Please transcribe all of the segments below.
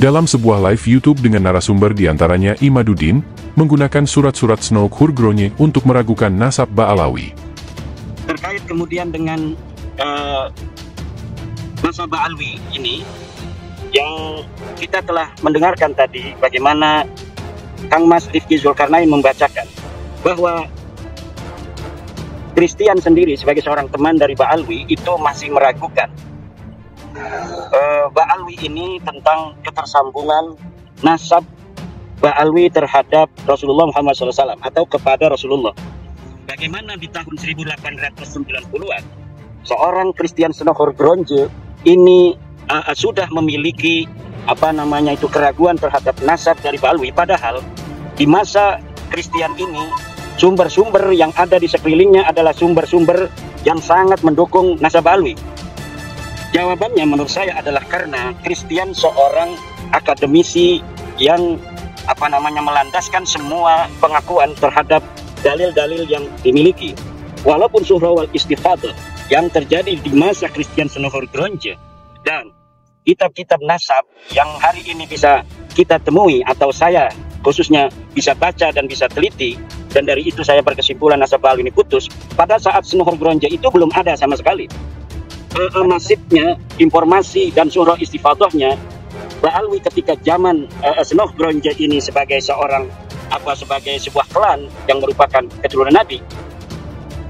Dalam sebuah live YouTube dengan narasumber di antaranya Imaduddin, menggunakan surat-surat Snoke Hurgronye untuk meragukan nasab Ba'alawi. terkait kemudian dengan uh, masa Ba'alwi ini yang kita telah mendengarkan tadi bagaimana Kang Mas Rifki Zulkarnain membacakan bahwa Christian sendiri sebagai seorang teman dari Ba'alwi itu masih meragukan uh, Ba'alwi ini tentang ketersambungan nasab Ba'alwi terhadap Rasulullah Muhammad SAW atau kepada Rasulullah. Bagaimana di tahun 1890-an seorang Christian Senohor Gronje ini uh, sudah memiliki apa namanya itu keraguan terhadap nasab dari Ba'alwi padahal di masa Christian ini sumber-sumber yang ada di sekelilingnya adalah sumber-sumber yang sangat mendukung nasab Ba'alwi. Jawabannya menurut saya adalah karena Christian seorang akademisi yang apa namanya melandaskan semua pengakuan terhadap dalil-dalil yang dimiliki. Walaupun surah wal istifadah yang terjadi di masa Christian Senohor Gronje dan kitab-kitab nasab yang hari ini bisa kita temui atau saya khususnya bisa baca dan bisa teliti dan dari itu saya berkesimpulan nasab ini putus pada saat Senohor Gronje itu belum ada sama sekali uh, masifnya informasi dan surah istifadahnya Ba'alwi ketika zaman uh, Senoh Gronje ini sebagai seorang apa sebagai sebuah klan yang merupakan keturunan Nabi.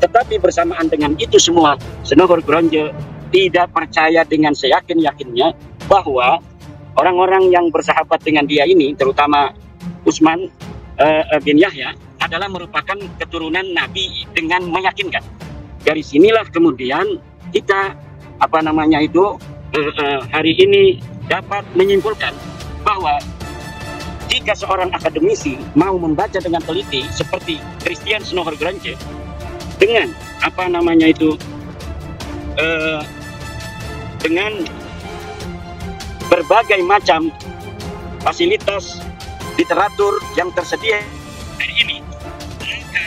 Tetapi bersamaan dengan itu semua, Senohor Gronje tidak percaya dengan seyakin-yakinnya bahwa orang-orang yang bersahabat dengan dia ini, terutama Utsman uh, bin Yahya, adalah merupakan keturunan Nabi dengan meyakinkan. Dari sinilah kemudian kita apa namanya itu uh, uh, hari ini dapat menyimpulkan bahwa jika seorang akademisi mau membaca dengan teliti seperti Christian Snohor Grange dengan apa namanya itu uh, dengan berbagai macam fasilitas literatur yang tersedia hari ini maka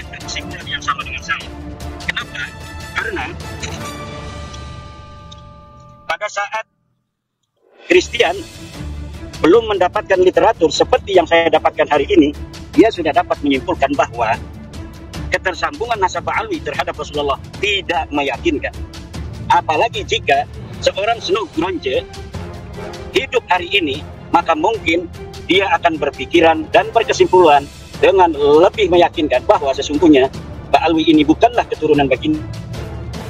akan yang sama dengan saya. Kenapa? Karena pada saat Christian belum mendapatkan literatur seperti yang saya dapatkan hari ini, dia sudah dapat menyimpulkan bahwa ketersambungan nasabah alwi terhadap Rasulullah tidak meyakinkan. Apalagi jika seorang Snow Gronje hidup hari ini, maka mungkin dia akan berpikiran dan berkesimpulan dengan lebih meyakinkan bahwa sesungguhnya Ba'alwi ini bukanlah keturunan baginda.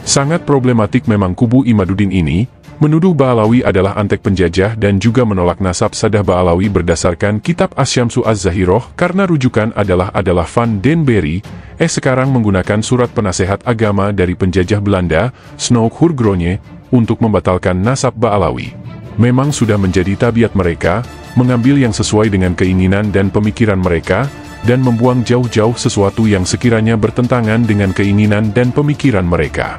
Sangat problematik memang kubu Imaduddin ini, menuduh Ba'alawi adalah antek penjajah dan juga menolak nasab sadah Ba'alawi berdasarkan kitab Asyamsu Az-Zahiroh karena rujukan adalah adalah Van den Berry, eh sekarang menggunakan surat penasehat agama dari penjajah Belanda, Snoek Hurgronje, untuk membatalkan nasab Ba'alawi. Memang sudah menjadi tabiat mereka, mengambil yang sesuai dengan keinginan dan pemikiran mereka, dan membuang jauh-jauh sesuatu yang sekiranya bertentangan dengan keinginan dan pemikiran mereka.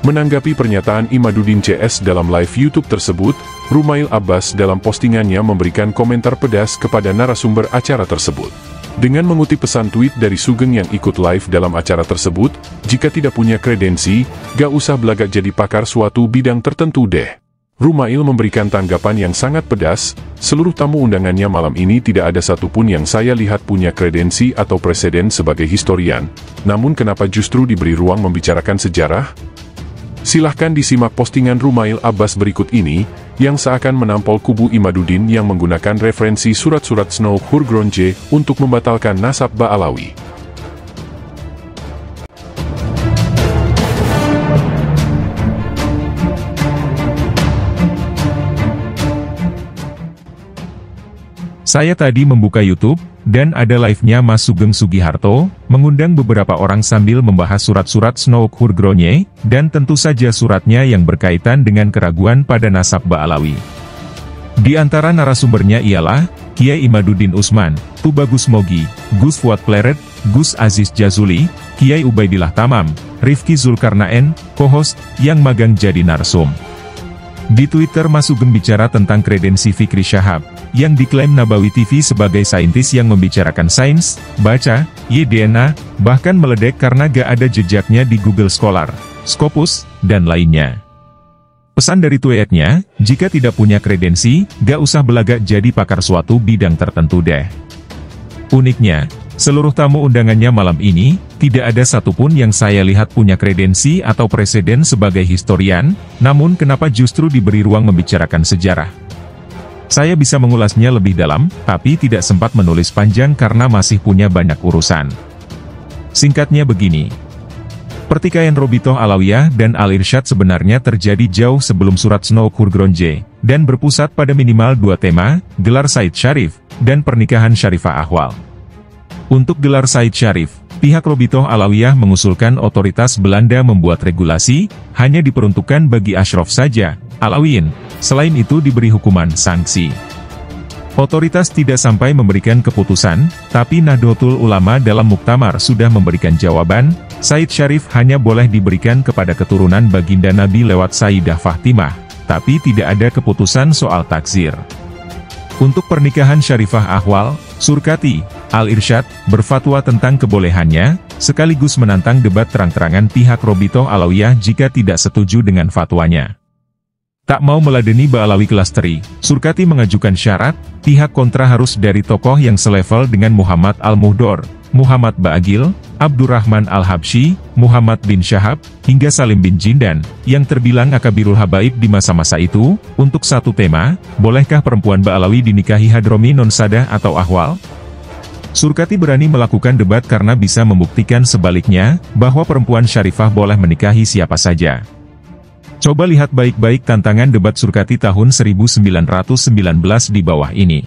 Menanggapi pernyataan Imaduddin CS dalam live YouTube tersebut, Rumail Abbas dalam postingannya memberikan komentar pedas kepada narasumber acara tersebut. Dengan mengutip pesan tweet dari Sugeng yang ikut live dalam acara tersebut, jika tidak punya kredensi, gak usah belagak jadi pakar suatu bidang tertentu deh. Rumail memberikan tanggapan yang sangat pedas, seluruh tamu undangannya malam ini tidak ada satupun yang saya lihat punya kredensi atau presiden sebagai historian, namun kenapa justru diberi ruang membicarakan sejarah? Silahkan disimak postingan Rumail Abbas berikut ini, yang seakan menampol kubu Imaduddin yang menggunakan referensi surat-surat Snow Hurgronje untuk membatalkan nasab Ba'alawi. Saya tadi membuka YouTube, dan ada live-nya Mas Sugeng Sugiharto, mengundang beberapa orang sambil membahas surat-surat Snow Hurgronye, dan tentu saja suratnya yang berkaitan dengan keraguan pada nasab Ba'alawi. Di antara narasumbernya ialah, Kiai Imaduddin Usman, Tubagus Mogi, Gus Fuad Pleret, Gus Aziz Jazuli, Kiai Ubaidillah Tamam, Rifki Zulkarnaen, co-host, yang magang jadi narsum. Di Twitter Mas Sugeng bicara tentang kredensi Fikri Syahab, yang diklaim Nabawi TV sebagai saintis yang membicarakan sains, baca, YDNA, bahkan meledek karena gak ada jejaknya di Google Scholar, Scopus, dan lainnya. Pesan dari tweetnya, jika tidak punya kredensi, gak usah belagak jadi pakar suatu bidang tertentu deh. Uniknya, seluruh tamu undangannya malam ini, tidak ada satupun yang saya lihat punya kredensi atau presiden sebagai historian, namun kenapa justru diberi ruang membicarakan sejarah. Saya bisa mengulasnya lebih dalam, tapi tidak sempat menulis panjang karena masih punya banyak urusan. Singkatnya begini, Pertikaian Robitoh Alawiyah dan Al-Irsyad sebenarnya terjadi jauh sebelum surat Snow Kurgronje, dan berpusat pada minimal dua tema, gelar Said Syarif, dan pernikahan Syarifah Ahwal. Untuk gelar Said Syarif, pihak Robitoh Alawiyah mengusulkan otoritas Belanda membuat regulasi, hanya diperuntukkan bagi Ashraf saja, Alawiyin, selain itu diberi hukuman sanksi. Otoritas tidak sampai memberikan keputusan, tapi Nahdlatul Ulama dalam Muktamar sudah memberikan jawaban, Said Syarif hanya boleh diberikan kepada keturunan baginda Nabi lewat Sayyidah Fatimah, tapi tidak ada keputusan soal takzir. Untuk pernikahan Syarifah Ahwal, Surkati, Al-Irsyad, berfatwa tentang kebolehannya, sekaligus menantang debat terang-terangan pihak Robito Alawiyah jika tidak setuju dengan fatwanya. Tak mau meladeni Ba'alawi kelas teri, Surkati mengajukan syarat, pihak kontra harus dari tokoh yang selevel dengan Muhammad Al-Muhdor, Muhammad Ba'agil, Abdurrahman Al-Habsyi, Muhammad bin Syahab, hingga Salim bin Jindan, yang terbilang akabirul habaib di masa-masa itu, untuk satu tema, bolehkah perempuan Ba'alawi dinikahi Hadromi non-sadah atau ahwal? Surkati berani melakukan debat karena bisa membuktikan sebaliknya, bahwa perempuan syarifah boleh menikahi siapa saja. Coba lihat baik-baik tantangan debat Surkati tahun 1919 di bawah ini.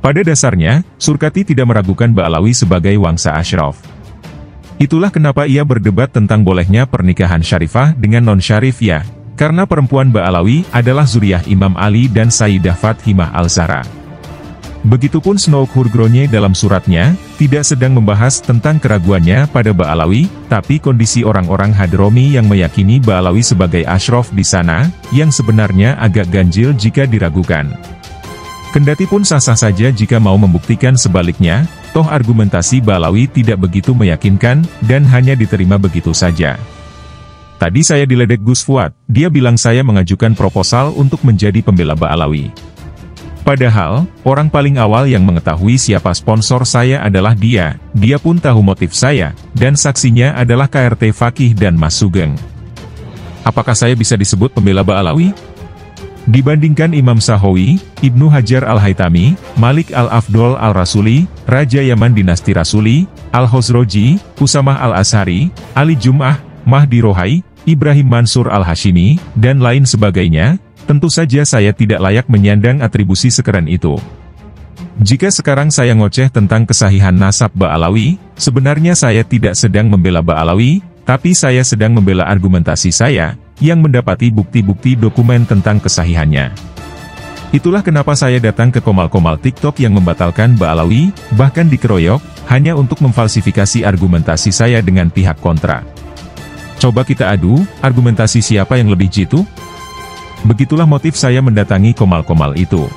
Pada dasarnya, Surkati tidak meragukan Ba'alawi sebagai wangsa Ashraf. Itulah kenapa ia berdebat tentang bolehnya pernikahan syarifah dengan non-syarif ya, karena perempuan Ba'alawi adalah zuriah Imam Ali dan Sayyidah Fatimah al-Zahra. Begitupun Snow Hurgronye dalam suratnya, tidak sedang membahas tentang keraguannya pada Ba'alawi, tapi kondisi orang-orang Hadromi yang meyakini Ba'alawi sebagai Ashraf di sana, yang sebenarnya agak ganjil jika diragukan. Kendati pun sah-sah saja jika mau membuktikan sebaliknya, toh argumentasi Balawi tidak begitu meyakinkan, dan hanya diterima begitu saja. Tadi saya diledek Gus Fuad, dia bilang saya mengajukan proposal untuk menjadi pembela Balawi. Padahal, orang paling awal yang mengetahui siapa sponsor saya adalah dia, dia pun tahu motif saya, dan saksinya adalah KRT Fakih dan Mas Sugeng. Apakah saya bisa disebut pembela Ba'alawi? Dibandingkan Imam Sahowi, Ibnu Hajar Al-Haytami, Malik Al-Afdol Al-Rasuli, Raja Yaman Dinasti Rasuli, Al-Hosroji, Usamah Al-Ashari, Ali Jum'ah, Mahdi Rohai, Ibrahim Mansur Al-Hashimi, dan lain sebagainya, tentu saja saya tidak layak menyandang atribusi sekeren itu. Jika sekarang saya ngoceh tentang kesahihan nasab Ba'alawi, sebenarnya saya tidak sedang membela Ba'alawi, tapi saya sedang membela argumentasi saya, yang mendapati bukti-bukti dokumen tentang kesahihannya. Itulah kenapa saya datang ke komal-komal TikTok yang membatalkan Ba'alawi, bahkan dikeroyok, hanya untuk memfalsifikasi argumentasi saya dengan pihak kontra. Coba kita adu, argumentasi siapa yang lebih jitu? Begitulah motif saya mendatangi komal-komal itu.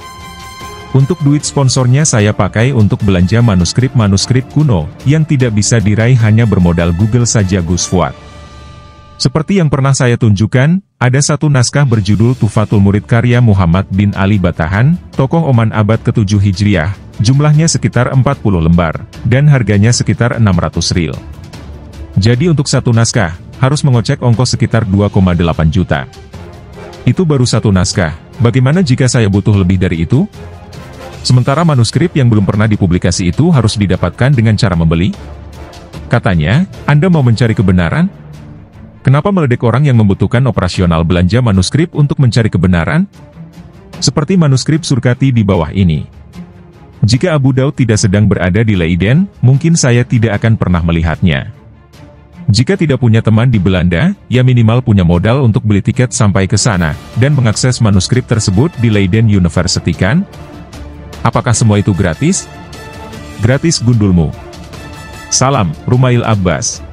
Untuk duit sponsornya saya pakai untuk belanja manuskrip-manuskrip kuno, yang tidak bisa diraih hanya bermodal Google saja Gus Fuad. Seperti yang pernah saya tunjukkan, ada satu naskah berjudul Tufatul Murid karya Muhammad bin Ali Batahan, tokoh Oman abad ke-7 Hijriah, jumlahnya sekitar 40 lembar, dan harganya sekitar 600 ril. Jadi untuk satu naskah, harus mengocek ongkos sekitar 2,8 juta. Itu baru satu naskah, bagaimana jika saya butuh lebih dari itu? Sementara manuskrip yang belum pernah dipublikasi itu harus didapatkan dengan cara membeli? Katanya, Anda mau mencari kebenaran? Kenapa meledek orang yang membutuhkan operasional belanja manuskrip untuk mencari kebenaran? Seperti manuskrip Surkati di bawah ini. Jika Abu Daud tidak sedang berada di Leiden, mungkin saya tidak akan pernah melihatnya. Jika tidak punya teman di Belanda, ya minimal punya modal untuk beli tiket sampai ke sana, dan mengakses manuskrip tersebut di Leiden University kan? Apakah semua itu gratis? Gratis gundulmu. Salam, Rumail Abbas.